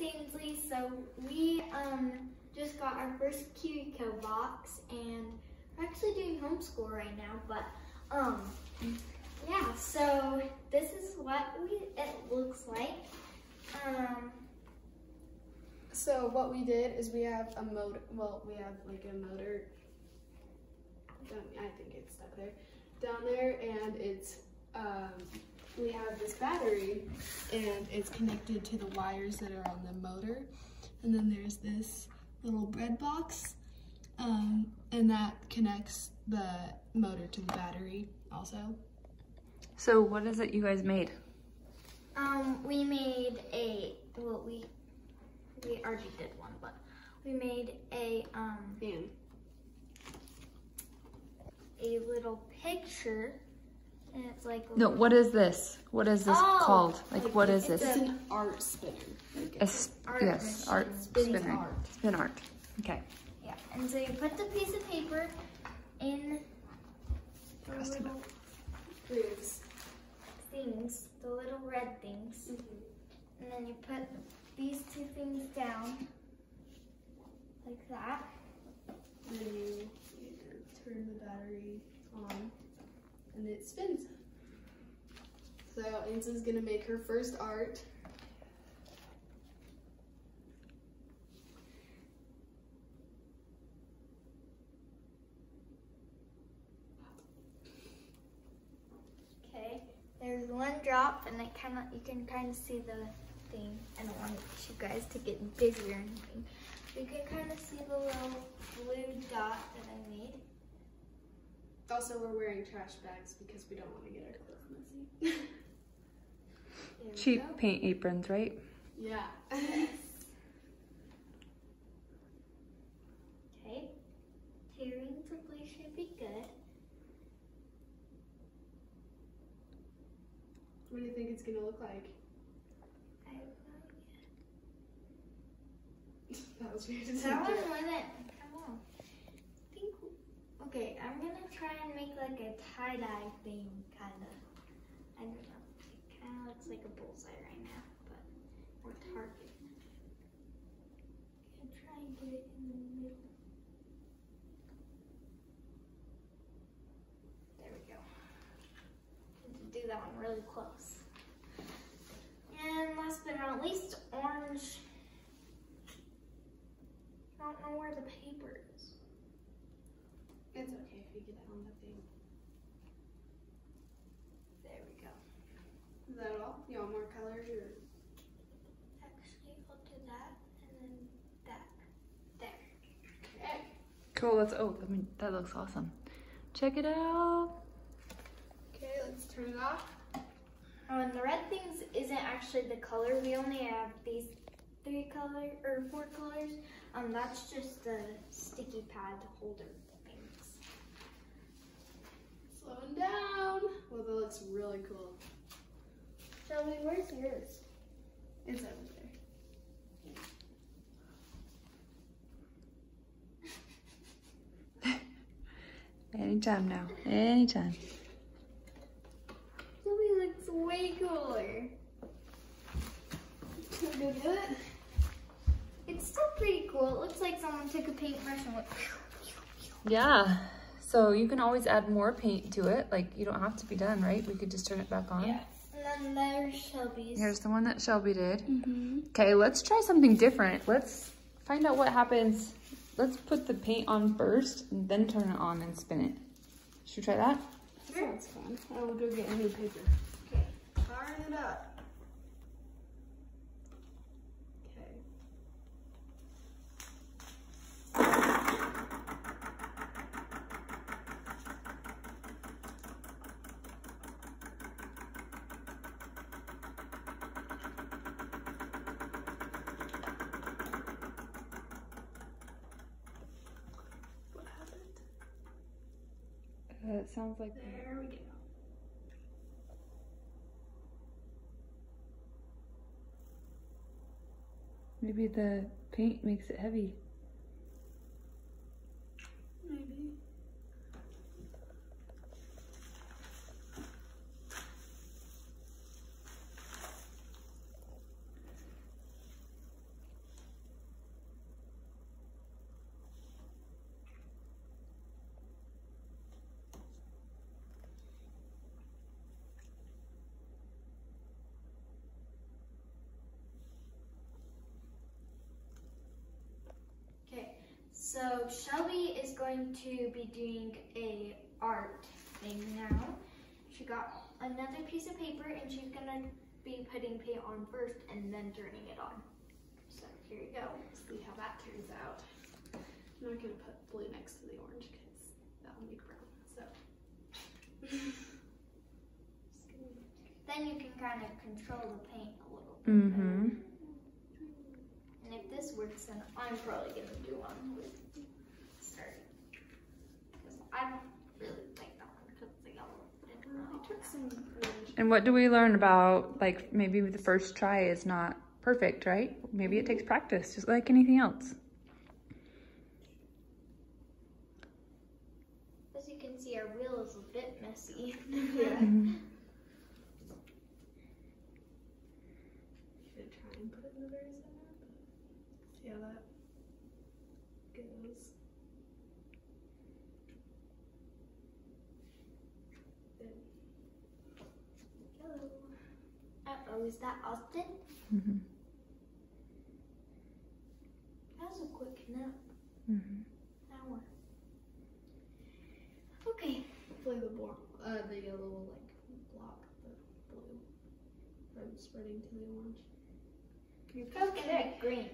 Ainsley. So we um just got our first KiwiCo box and we're actually doing homeschool right now, but um yeah, so this is what we it looks like. Um So what we did is we have a motor, well, we have like a motor, I think it's stuck there, down there, and it's, um, we have this battery, and it's connected to the wires that are on the motor, and then there's this little bread box, um, and that connects the motor to the battery also. So what is it you guys made? um we made a well we we already did one, but we made a um And a little picture and it's like No, what is this? What is this Oh, called? Like, like what is this? it's an art spinner. like A s- art yes, machine. art spinner. art. Spin art. Okay. Yeah, and so you put the piece of paper in the little grooves. things, the little red things, mm-hmm. and then you put these two things down like that. Then you turn the battery on and it spins. So Ainsley's gonna make her first art. Okay, there's one drop, and it kind of you can kind of see the thing. I don't want you guys to get dizzy or anything. You can kind of see the little blue dot that I made. Also, we're wearing trash bags because we don't want to get our clothes messy. Cheap go. paint aprons, right? yeah. Okay, tearing into place should be good. what do you think it's gonna look like? I have no idea. That was weird. to That say. one wasn't. Come on. I think. Okay, I'm gonna try and make like a tie dye thing, kind of. I don't know. It kind of looks like a bullseye right now, but or target. I'm try and get it in the middle. There we go. Do that one really close. And last but not least, orange. I don't know where the paper is. It's okay if you get it on the thing. There we go. Is that all? You want more colors or? Actually, I'll do that and then that. There. Okay. Cool. Let's. Oh, I mean, that looks awesome. Check it out. Okay, let's turn it off. Oh, and the red things isn't actually the color. We only have these three color or four colors. Um, that's just the sticky pad holder things. Slowing down. Well, that looks really cool. Shelby, where's yours? It's over there. Anytime now. Anytime. Shelby looks way cooler. Can we go get it? It's still pretty cool. It looks like someone took a paintbrush and went. Yeah. So you can always add more paint to it. Like you don't have to be done, right? We could just turn it back on. And then there's Shelby's. Here's the one that Shelby did. Mm-hmm. Okay, let's try something different. Let's find out what happens. Let's put the paint on first and then turn it on and spin it. Should we try that? Sounds fun. I will go get a new paper. Okay. Firing it up. Uh, it sounds like There we go. maybe the paint makes it heavy. Maybe. Going to be doing a art thing now. She got another piece of paper and she's gonna be putting paint on first and then turning it on. So here you go. See how that turns out. I'm not gonna put blue next to the orange because that'll make brown. So. Then you can kind of control the paint a little bit. Mm-hmm. And if this works, then I'm probably gonna do one with I don't really like that one because the yellow didn't really turn some. And what do we learn about like maybe the first try is not perfect, right? Maybe it takes practice, just like anything else. As you can see, our wheel is a bit messy. Yeah. Mhm. Should try and put it in the very center, but see how that goes. Hello. Uh-oh, is that Austin? Mhm. That was a quick nap. Mhm. Hour. Okay. Hopefully the blo- uh, the yellow will like block the blue from spreading to the orange. It's gonna be green.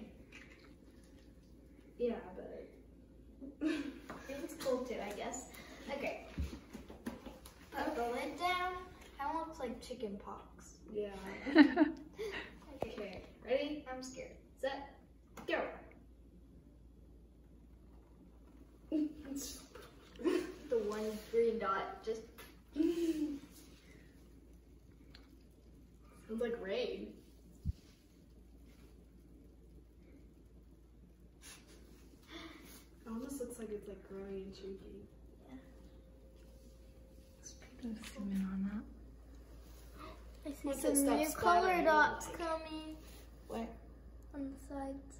Yeah, but It's cool too, I guess. Okay. Put the lid down. That looks like chicken pox. Yeah. Okay. Okay, ready? I'm scared. Set, go. The one green dot just Sounds like rain. It almost looks like it's like growing and shrinking. Zoom in on that. I see it some stops new color dots like- coming Where? on the sides.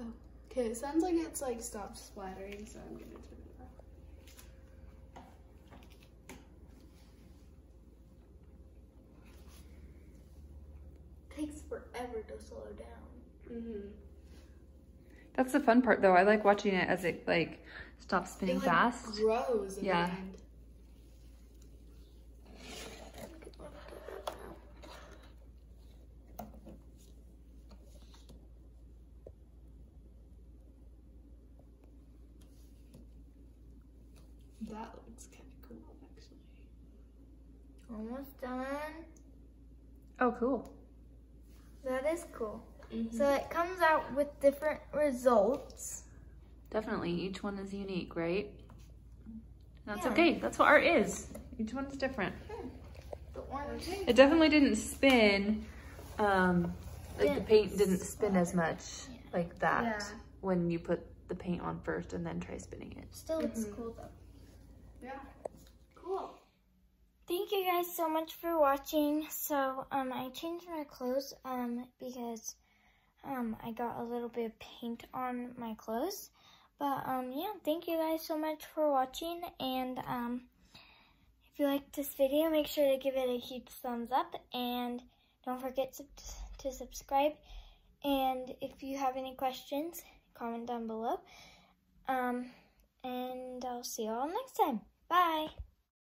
Oh, Okay, it sounds like it's like stopped splattering, so I'm gonna turn it off. Takes forever to slow down. Mm-hmm. That's the fun part though. I like watching it as it like stops spinning it, like, fast. Grows in Yeah. That looks kind of cool, actually. Almost done. Oh, cool. That is cool. Mm-hmm. So it comes out with different results. Definitely, each one is unique, right? That's Yeah. okay. That's what art is. Each one's different. The orange. It definitely didn't spin. Um, like the paint didn't spin as much like that Yeah. when you put the paint on first and then try spinning it. Still looks Mhm. cool though. Yeah. Cool. Thank you guys so much for watching. So um, I changed my clothes um, because um, I got a little bit of paint on my clothes. But um, yeah, thank you guys so much for watching. And um, if you liked this video, make sure to give it a huge thumbs up. And don't forget to, subscribe. And if you have any questions, comment down below. Um, and I'll see you all next time. Bye.